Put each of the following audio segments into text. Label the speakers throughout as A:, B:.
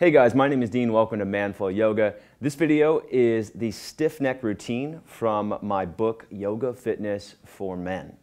A: Hey guys, my name is Dean. Welcome to Man Flow Yoga. This video is the stiff neck routine from my book, Yoga Fitness for Men.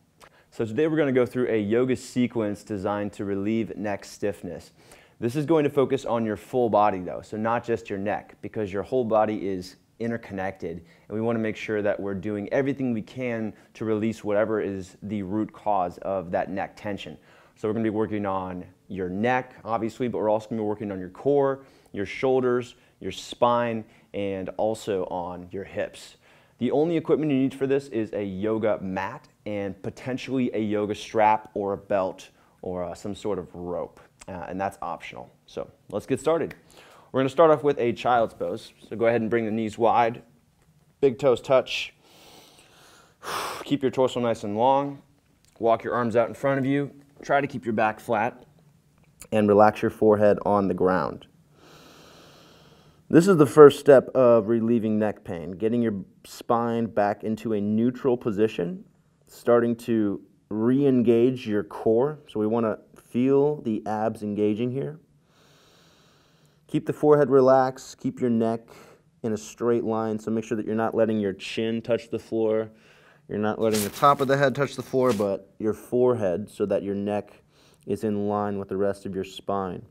A: So today we're going to go through a yoga sequence designed to relieve neck stiffness. This is going to focus on your full body though, so not just your neck, because your whole body is interconnected and we want to make sure that we're doing everything we can to release whatever is the root cause of that neck tension. So we're going to be working on your neck, obviously, but we're also to be working on your core, your shoulders, your spine, and also on your hips. The only equipment you need for this is a yoga mat and potentially a yoga strap or a belt or uh, some sort of rope, uh, and that's optional. So let's get started. We're going to start off with a child's pose. So go ahead and bring the knees wide, big toes touch. Keep your torso nice and long. Walk your arms out in front of you, Try to keep your back flat and relax your forehead on the ground. This is the first step of relieving neck pain, getting your spine back into a neutral position, starting to re-engage your core. So we want to feel the abs engaging here. Keep the forehead relaxed, keep your neck in a straight line, so make sure that you're not letting your chin touch the floor, you're not letting the top of the head touch the floor, but your forehead so that your neck is in line with the rest of your spine.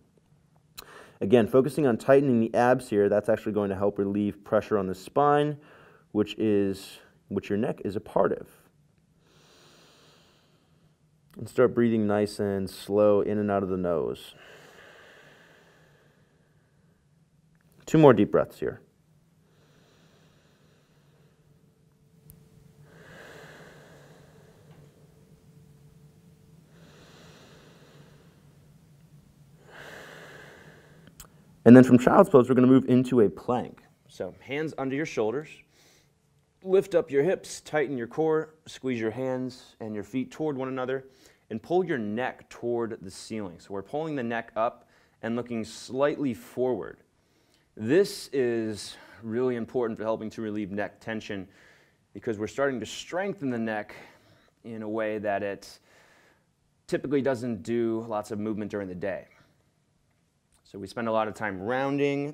A: Again, focusing on tightening the abs here, that's actually going to help relieve pressure on the spine, which is which your neck is a part of. And start breathing nice and slow in and out of the nose. Two more deep breaths here. And then from child's pose, we're going to move into a plank. So hands under your shoulders, lift up your hips, tighten your core, squeeze your hands and your feet toward one another, and pull your neck toward the ceiling. So we're pulling the neck up and looking slightly forward. This is really important for helping to relieve neck tension because we're starting to strengthen the neck in a way that it typically doesn't do lots of movement during the day. So we spend a lot of time rounding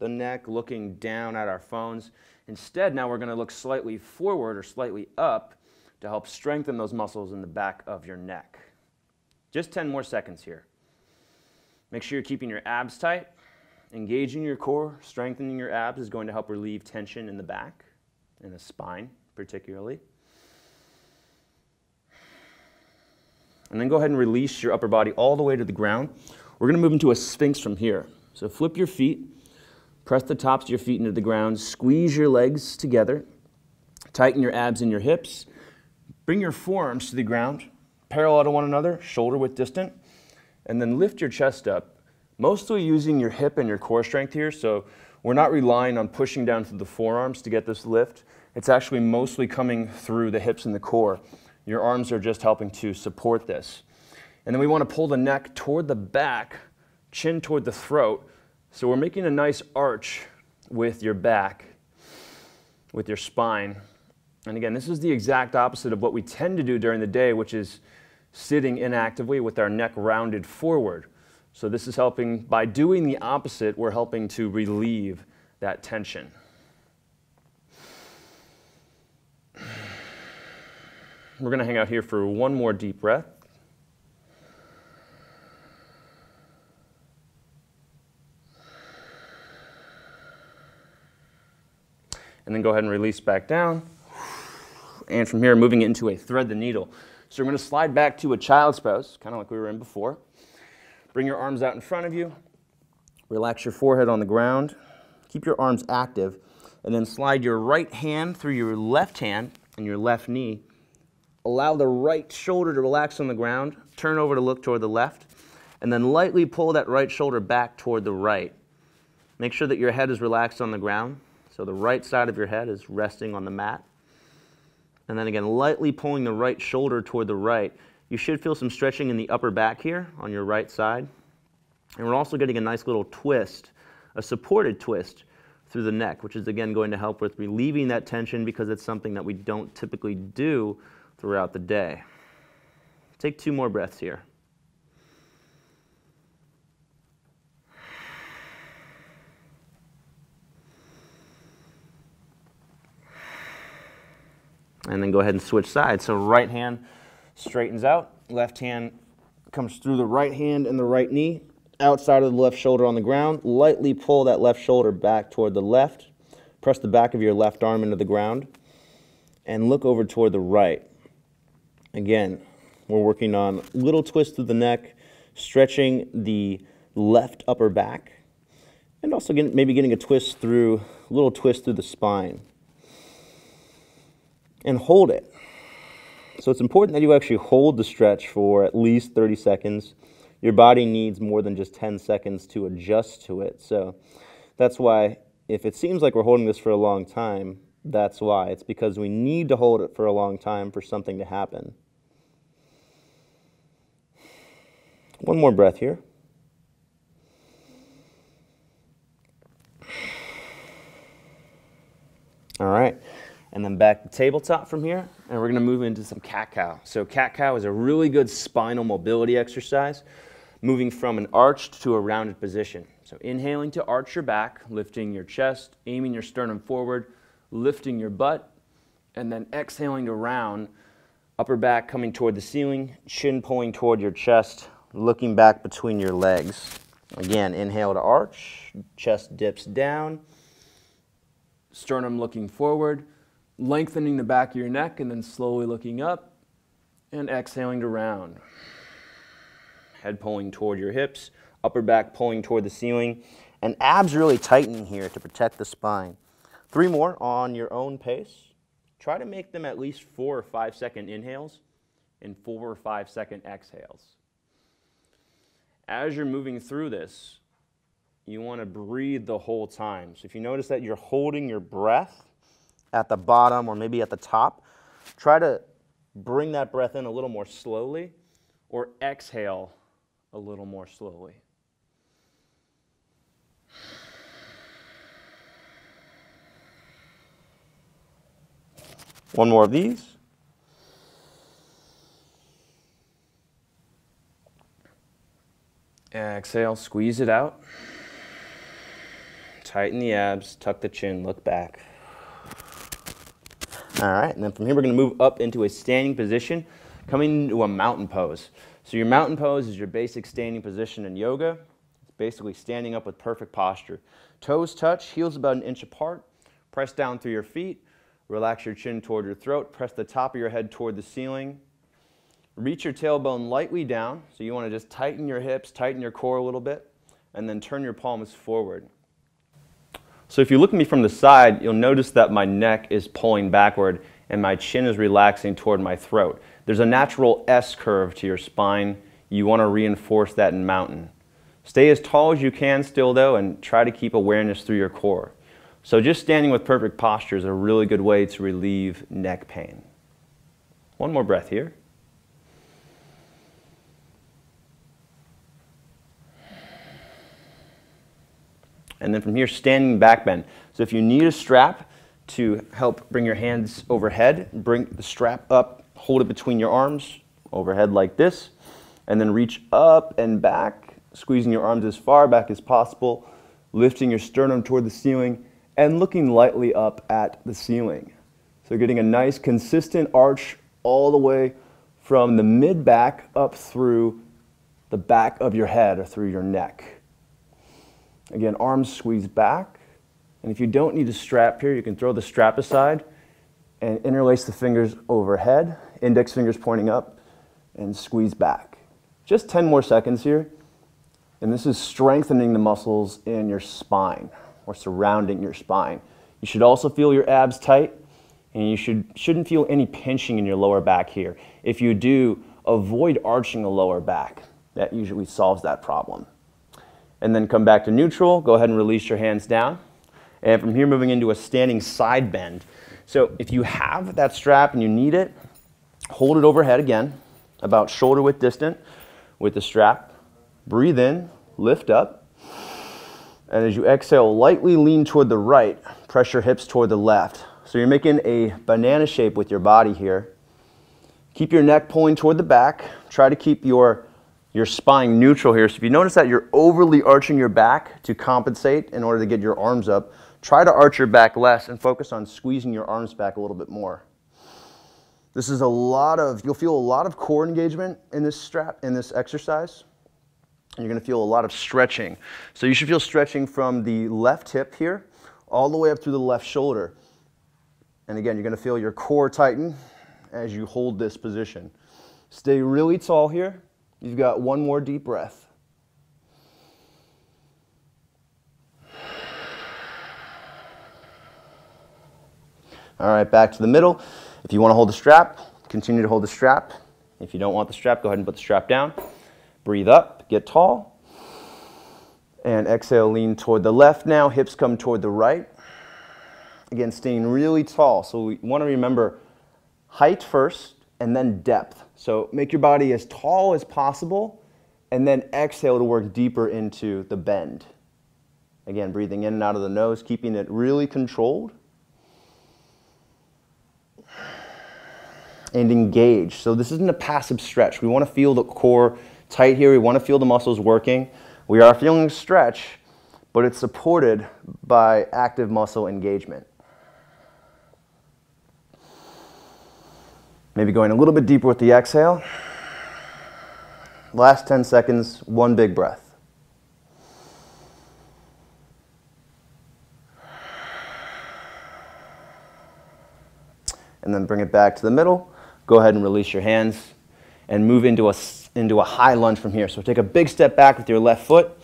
A: the neck, looking down at our phones. Instead, now we're going to look slightly forward or slightly up to help strengthen those muscles in the back of your neck. Just 10 more seconds here. Make sure you're keeping your abs tight. Engaging your core, strengthening your abs is going to help relieve tension in the back, in the spine particularly. And then go ahead and release your upper body all the way to the ground. We're going to move into a sphinx from here. So flip your feet, press the tops of your feet into the ground, squeeze your legs together, tighten your abs and your hips, bring your forearms to the ground, parallel to one another, shoulder width distant, and then lift your chest up, mostly using your hip and your core strength here. So we're not relying on pushing down through the forearms to get this lift. It's actually mostly coming through the hips and the core. Your arms are just helping to support this. And then we want to pull the neck toward the back, chin toward the throat. So we're making a nice arch with your back, with your spine. And again, this is the exact opposite of what we tend to do during the day, which is sitting inactively with our neck rounded forward. So this is helping, by doing the opposite, we're helping to relieve that tension. We're going to hang out here for one more deep breath. And then go ahead and release back down. And from here, moving it into a thread the needle. So we're going to slide back to a child's pose, kind of like we were in before. Bring your arms out in front of you. Relax your forehead on the ground. Keep your arms active. And then slide your right hand through your left hand and your left knee. Allow the right shoulder to relax on the ground. Turn over to look toward the left. And then lightly pull that right shoulder back toward the right. Make sure that your head is relaxed on the ground. So the right side of your head is resting on the mat. And then again, lightly pulling the right shoulder toward the right. You should feel some stretching in the upper back here on your right side. And we're also getting a nice little twist, a supported twist through the neck, which is again going to help with relieving that tension because it's something that we don't typically do throughout the day. Take two more breaths here. And then go ahead and switch sides. So right hand straightens out, left hand comes through the right hand and the right knee, outside of the left shoulder on the ground. Lightly pull that left shoulder back toward the left. Press the back of your left arm into the ground and look over toward the right. Again, we're working on little twist through the neck, stretching the left upper back, and also maybe getting a twist through, little twist through the spine. And hold it. So it's important that you actually hold the stretch for at least 30 seconds. Your body needs more than just 10 seconds to adjust to it. So that's why if it seems like we're holding this for a long time, that's why. It's because we need to hold it for a long time for something to happen. One more breath here. All right. And then back to tabletop from here, and we're gonna move into some cat-cow. So cat-cow is a really good spinal mobility exercise, moving from an arched to a rounded position. So inhaling to arch your back, lifting your chest, aiming your sternum forward, lifting your butt, and then exhaling to round, upper back coming toward the ceiling, chin pulling toward your chest, looking back between your legs. Again, inhale to arch, chest dips down, sternum looking forward, lengthening the back of your neck and then slowly looking up and exhaling to round. Head pulling toward your hips, upper back pulling toward the ceiling, and abs really tightening here to protect the spine. Three more on your own pace. Try to make them at least four or five second inhales and four or five second exhales. As you're moving through this, you want to breathe the whole time. So if you notice that you're holding your breath at the bottom or maybe at the top, try to bring that breath in a little more slowly or exhale a little more slowly. One more of these. Exhale, squeeze it out. Tighten the abs, tuck the chin, look back. All right, and then from here we're gonna move up into a standing position, coming into a mountain pose. So your mountain pose is your basic standing position in yoga. It's basically standing up with perfect posture. Toes touch, heels about an inch apart. Press down through your feet. Relax your chin toward your throat. Press the top of your head toward the ceiling. Reach your tailbone lightly down. So you want to just tighten your hips, tighten your core a little bit, and then turn your palms forward. So if you look at me from the side, you'll notice that my neck is pulling backward and my chin is relaxing toward my throat. There's a natural S curve to your spine. You want to reinforce that in mountain. Stay as tall as you can still though and try to keep awareness through your core. So just standing with perfect posture is a really good way to relieve neck pain. One more breath here. And then from here, standing back bend. So if you need a strap to help bring your hands overhead, bring the strap up, hold it between your arms, overhead like this, and then reach up and back, squeezing your arms as far back as possible, lifting your sternum toward the ceiling, and looking lightly up at the ceiling. So getting a nice consistent arch all the way from the mid back up through the back of your head or through your neck. Again, arms squeeze back. And if you don't need a strap here, you can throw the strap aside and interlace the fingers overhead, index fingers pointing up, and squeeze back. Just 10 more seconds here. And this is strengthening the muscles in your spine or surrounding your spine. You should also feel your abs tight, and you should, shouldn't feel any pinching in your lower back here. If you do, avoid arching the lower back. That usually solves that problem and then come back to neutral. Go ahead and release your hands down. And from here, moving into a standing side bend. So if you have that strap and you need it, hold it overhead again, about shoulder width distant with the strap. Breathe in, lift up. And as you exhale, lightly lean toward the right, press your hips toward the left. So you're making a banana shape with your body here. Keep your neck pulling toward the back. Try to keep your your spine neutral here. So if you notice that you're overly arching your back to compensate in order to get your arms up, try to arch your back less and focus on squeezing your arms back a little bit more. This is a lot of, you'll feel a lot of core engagement in this strap, in this exercise. And you're gonna feel a lot of stretching. So you should feel stretching from the left hip here, all the way up through the left shoulder. And again, you're gonna feel your core tighten as you hold this position. Stay really tall here. You've got one more deep breath. All right, back to the middle. If you want to hold the strap, continue to hold the strap. If you don't want the strap, go ahead and put the strap down. Breathe up, get tall. And exhale, lean toward the left now. Hips come toward the right. Again, staying really tall. So we want to remember height first and then depth. So make your body as tall as possible and then exhale to work deeper into the bend. Again, breathing in and out of the nose, keeping it really controlled. And engage. So this isn't a passive stretch. We want to feel the core tight here. We want to feel the muscles working. We are feeling stretch, but it's supported by active muscle engagement. Maybe going a little bit deeper with the exhale. Last 10 seconds, one big breath. And then bring it back to the middle. Go ahead and release your hands and move into a, into a high lunge from here. So take a big step back with your left foot.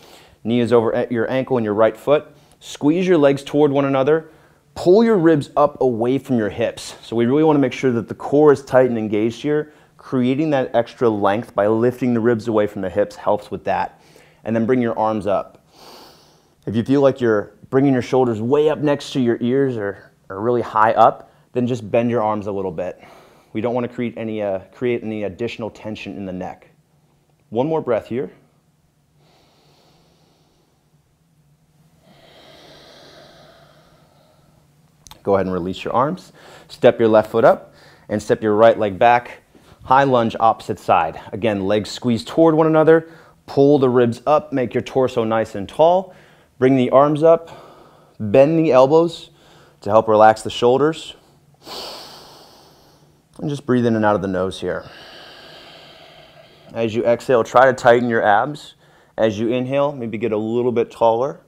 A: Knee is over your ankle and your right foot. Squeeze your legs toward one another pull your ribs up away from your hips. So we really want to make sure that the core is tight and engaged here. Creating that extra length by lifting the ribs away from the hips helps with that. And then bring your arms up. If you feel like you're bringing your shoulders way up next to your ears or, or really high up, then just bend your arms a little bit. We don't want to create any, uh, create any additional tension in the neck. One more breath here. Go ahead and release your arms. Step your left foot up and step your right leg back. High lunge opposite side. Again, legs squeeze toward one another. Pull the ribs up, make your torso nice and tall. Bring the arms up, bend the elbows to help relax the shoulders. And just breathe in and out of the nose here. As you exhale, try to tighten your abs. As you inhale, maybe get a little bit taller.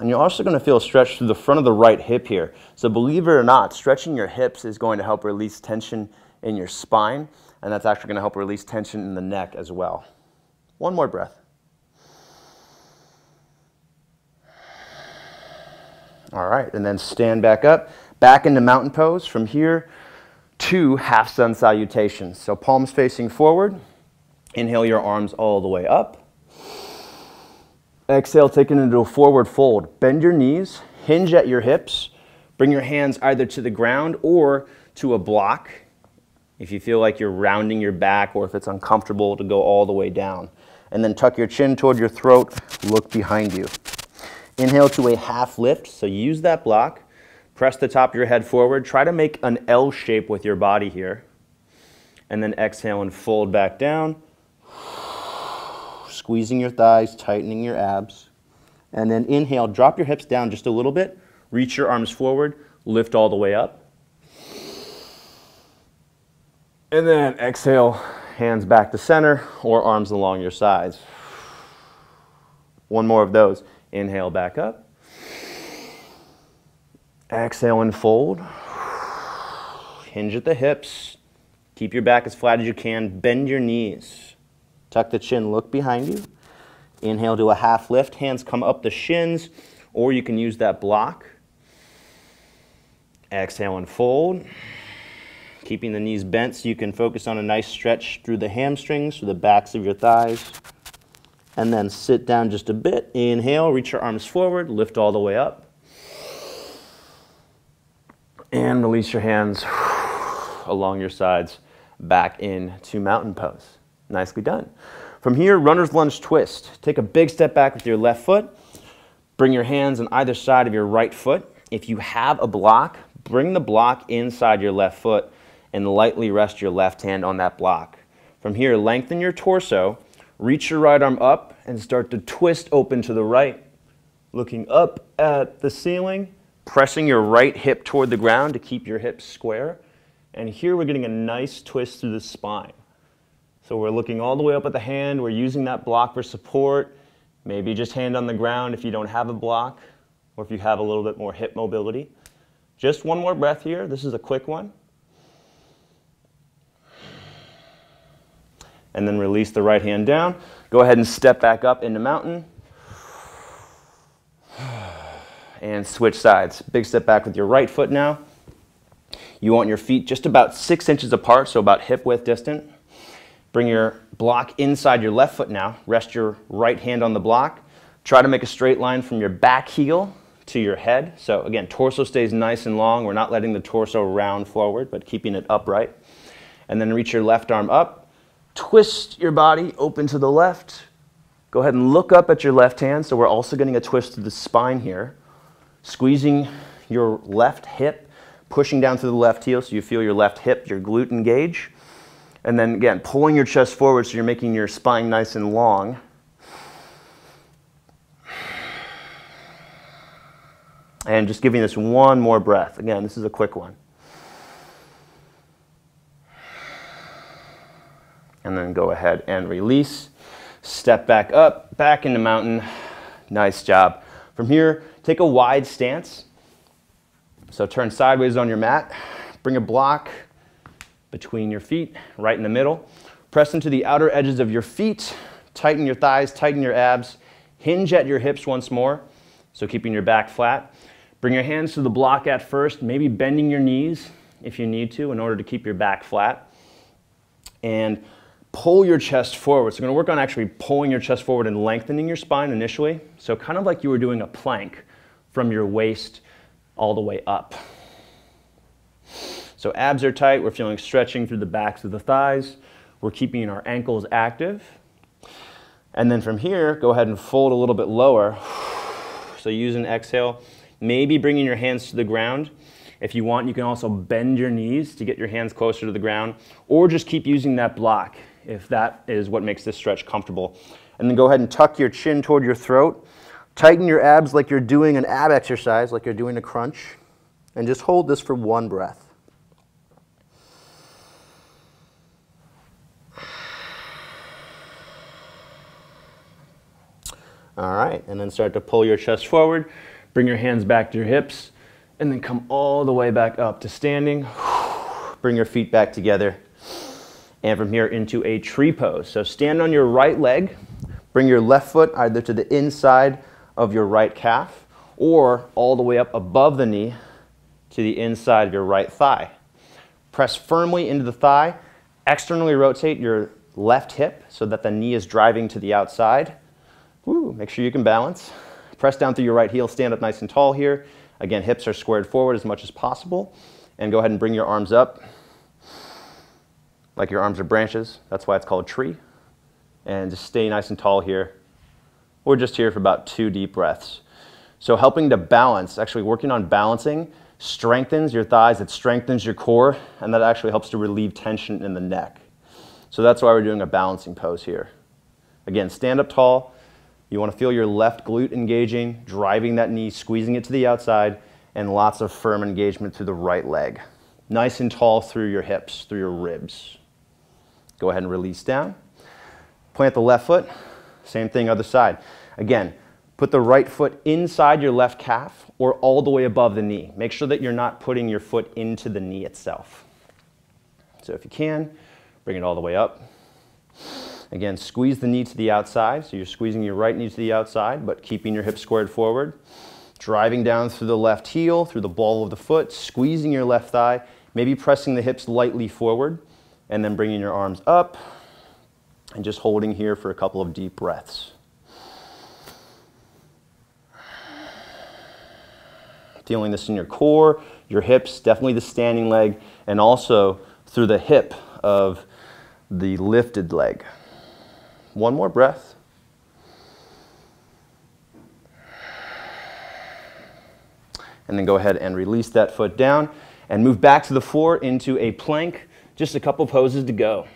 A: And you're also going to feel a stretch through the front of the right hip here. So believe it or not, stretching your hips is going to help release tension in your spine, and that's actually going to help release tension in the neck as well. One more breath. All right, and then stand back up, back into mountain pose. From here to half sun salutations. So palms facing forward. Inhale your arms all the way up. Exhale, take it into a forward fold. Bend your knees, hinge at your hips. Bring your hands either to the ground or to a block if you feel like you're rounding your back or if it's uncomfortable to go all the way down. And then tuck your chin toward your throat, look behind you. Inhale to a half lift, so use that block. Press the top of your head forward. Try to make an L shape with your body here. And then exhale and fold back down squeezing your thighs, tightening your abs. And then inhale, drop your hips down just a little bit, reach your arms forward, lift all the way up. And then exhale, hands back to center or arms along your sides. One more of those. Inhale back up. Exhale and fold. Hinge at the hips. Keep your back as flat as you can. Bend your knees. Tuck the chin, look behind you. Inhale, do a half lift. Hands come up the shins, or you can use that block. Exhale and fold. Keeping the knees bent so you can focus on a nice stretch through the hamstrings, through the backs of your thighs. And then sit down just a bit. Inhale, reach your arms forward, lift all the way up. And release your hands along your sides back into mountain pose. Nicely done. From here, runner's lunge twist. Take a big step back with your left foot. Bring your hands on either side of your right foot. If you have a block, bring the block inside your left foot and lightly rest your left hand on that block. From here, lengthen your torso, reach your right arm up and start to twist open to the right. Looking up at the ceiling, pressing your right hip toward the ground to keep your hips square. And here we're getting a nice twist through the spine. So we're looking all the way up at the hand. We're using that block for support. Maybe just hand on the ground if you don't have a block or if you have a little bit more hip mobility. Just one more breath here. This is a quick one. And then release the right hand down. Go ahead and step back up into mountain. And switch sides. Big step back with your right foot now. You want your feet just about six inches apart, so about hip width distant. Bring your block inside your left foot now. Rest your right hand on the block. Try to make a straight line from your back heel to your head. So again, torso stays nice and long. We're not letting the torso round forward, but keeping it upright. And then reach your left arm up. Twist your body open to the left. Go ahead and look up at your left hand. So we're also getting a twist to the spine here. Squeezing your left hip, pushing down through the left heel so you feel your left hip, your glute engage. And then again, pulling your chest forward so you're making your spine nice and long. And just giving this one more breath. Again, this is a quick one. And then go ahead and release. Step back up, back into mountain. Nice job. From here, take a wide stance. So turn sideways on your mat. Bring a block between your feet, right in the middle. Press into the outer edges of your feet. Tighten your thighs, tighten your abs. Hinge at your hips once more, so keeping your back flat. Bring your hands to the block at first, maybe bending your knees if you need to in order to keep your back flat. And pull your chest forward. So we're gonna work on actually pulling your chest forward and lengthening your spine initially. So kind of like you were doing a plank from your waist all the way up. So abs are tight, we're feeling stretching through the backs of the thighs. We're keeping our ankles active. And then from here, go ahead and fold a little bit lower. So use an exhale, maybe bringing your hands to the ground. If you want, you can also bend your knees to get your hands closer to the ground, or just keep using that block if that is what makes this stretch comfortable. And then go ahead and tuck your chin toward your throat. Tighten your abs like you're doing an ab exercise, like you're doing a crunch. And just hold this for one breath. All right, and then start to pull your chest forward. Bring your hands back to your hips, and then come all the way back up to standing. Bring your feet back together, and from here into a tree pose. So stand on your right leg, bring your left foot either to the inside of your right calf, or all the way up above the knee to the inside of your right thigh. Press firmly into the thigh, externally rotate your left hip so that the knee is driving to the outside Woo, make sure you can balance. Press down through your right heel, stand up nice and tall here. Again, hips are squared forward as much as possible. And go ahead and bring your arms up like your arms are branches. That's why it's called a tree. And just stay nice and tall here. We're just here for about two deep breaths. So helping to balance, actually working on balancing, strengthens your thighs, it strengthens your core, and that actually helps to relieve tension in the neck. So that's why we're doing a balancing pose here. Again, stand up tall, you want to feel your left glute engaging, driving that knee, squeezing it to the outside, and lots of firm engagement through the right leg. Nice and tall through your hips, through your ribs. Go ahead and release down. Plant the left foot. Same thing, other side. Again, put the right foot inside your left calf or all the way above the knee. Make sure that you're not putting your foot into the knee itself. So if you can, bring it all the way up. Again, squeeze the knee to the outside. So you're squeezing your right knee to the outside, but keeping your hips squared forward. Driving down through the left heel, through the ball of the foot, squeezing your left thigh, maybe pressing the hips lightly forward, and then bringing your arms up and just holding here for a couple of deep breaths. Feeling this in your core, your hips, definitely the standing leg, and also through the hip of the lifted leg. One more breath. And then go ahead and release that foot down and move back to the floor into a plank. Just a couple poses to go.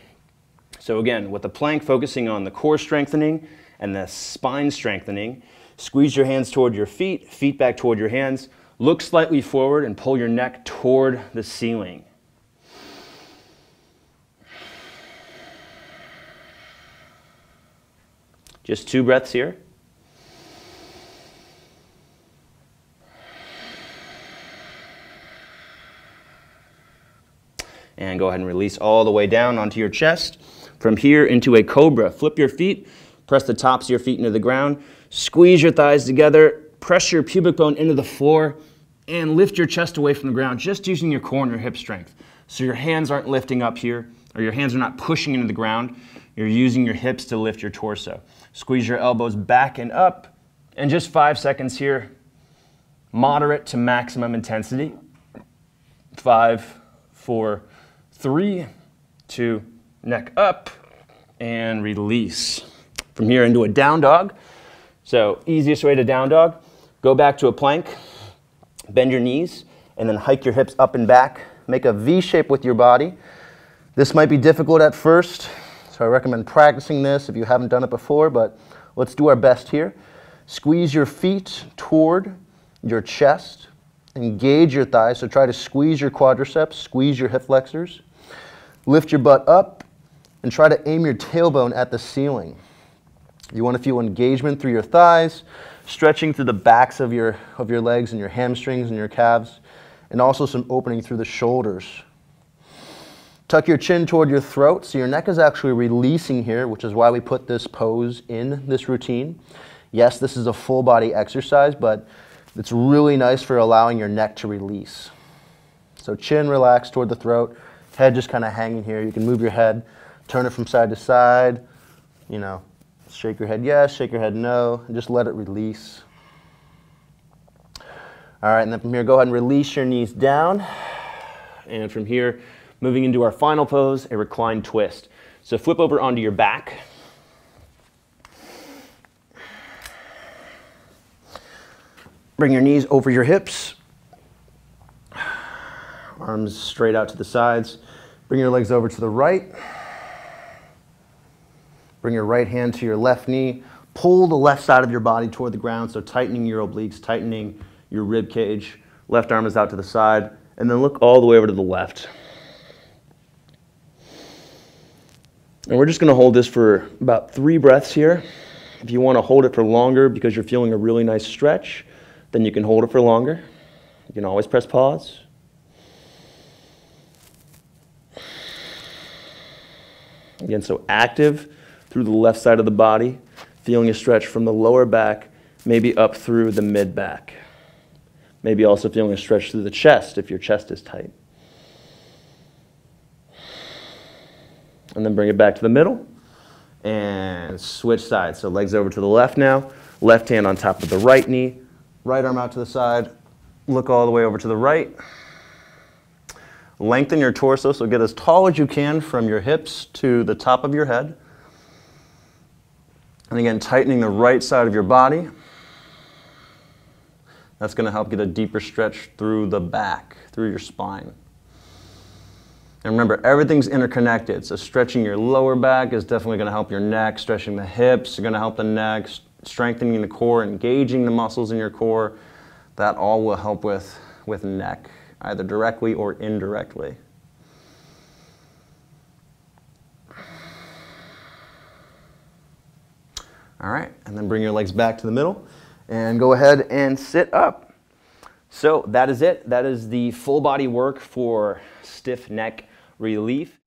A: So again, with the plank focusing on the core strengthening and the spine strengthening, squeeze your hands toward your feet, feet back toward your hands. Look slightly forward and pull your neck toward the ceiling. Just two breaths here. And go ahead and release all the way down onto your chest. From here into a cobra. Flip your feet, press the tops of your feet into the ground, squeeze your thighs together, press your pubic bone into the floor, and lift your chest away from the ground just using your core and your hip strength. So your hands aren't lifting up here, or your hands are not pushing into the ground. You're using your hips to lift your torso. Squeeze your elbows back and up. And just five seconds here, moderate to maximum intensity. Five, four, three, two, neck up, and release. From here into a down dog. So easiest way to down dog, go back to a plank, bend your knees, and then hike your hips up and back. Make a V shape with your body. This might be difficult at first, I recommend practicing this if you haven't done it before, but let's do our best here. Squeeze your feet toward your chest. Engage your thighs, so try to squeeze your quadriceps, squeeze your hip flexors. Lift your butt up and try to aim your tailbone at the ceiling. You want to feel engagement through your thighs, stretching through the backs of your, of your legs and your hamstrings and your calves, and also some opening through the shoulders. Tuck your chin toward your throat, so your neck is actually releasing here, which is why we put this pose in this routine. Yes, this is a full body exercise, but it's really nice for allowing your neck to release. So chin relaxed toward the throat, head just kind of hanging here. You can move your head, turn it from side to side, you know, Shake your head yes, shake your head no, and just let it release. All right, and then from here, go ahead and release your knees down. And from here, moving into our final pose, a reclined twist. So flip over onto your back. Bring your knees over your hips. Arms straight out to the sides. Bring your legs over to the right. Bring your right hand to your left knee. Pull the left side of your body toward the ground, so tightening your obliques, tightening your rib cage. Left arm is out to the side, and then look all the way over to the left. And we're just going to hold this for about three breaths here. If you want to hold it for longer because you're feeling a really nice stretch, then you can hold it for longer. You can always press pause. Again, so active through the left side of the body, feeling a stretch from the lower back, maybe up through the mid back. Maybe also feeling a stretch through the chest if your chest is tight. And then bring it back to the middle and switch sides. So legs over to the left now, left hand on top of the right knee, right arm out to the side, look all the way over to the right. Lengthen your torso, so get as tall as you can from your hips to the top of your head. And again, tightening the right side of your body. That's going to help get a deeper stretch through the back, through your spine. And remember, everything's interconnected. So stretching your lower back is definitely going to help your neck. Stretching the hips is going to help the neck. Strengthening the core, engaging the muscles in your core. That all will help with, with neck, either directly or indirectly. All right, and then bring your legs back to the middle and go ahead and sit up. So that is it. That is the full body work for stiff neck relief.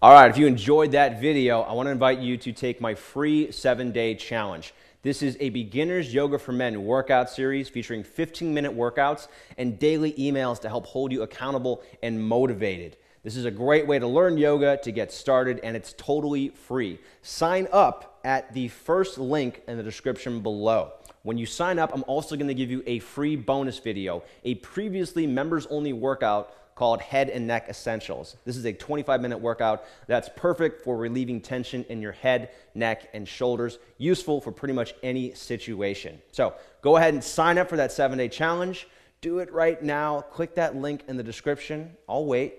A: All right, if you enjoyed that video, I want to invite you to take my free seven day challenge. This is a beginner's yoga for men workout series featuring 15 minute workouts and daily emails to help hold you accountable and motivated. This is a great way to learn yoga, to get started, and it's totally free. Sign up at the first link in the description below. When you sign up, I'm also going to give you a free bonus video, a previously members only workout called Head and Neck Essentials. This is a 25 minute workout that's perfect for relieving tension in your head, neck, and shoulders, useful for pretty much any situation. So go ahead and sign up for that seven day challenge. Do it right now. Click that link in the description. I'll wait.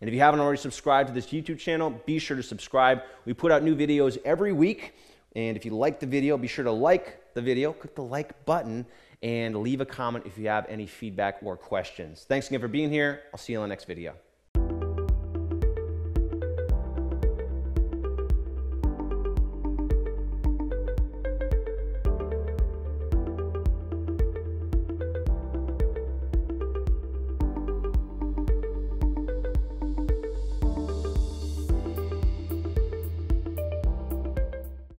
A: And if you haven't already subscribed to this YouTube channel, be sure to subscribe. We put out new videos every week And if you like the video, be sure to like the video, click the like button, and leave a comment if you have any feedback or questions. Thanks again for being here. I'll see you in the next video.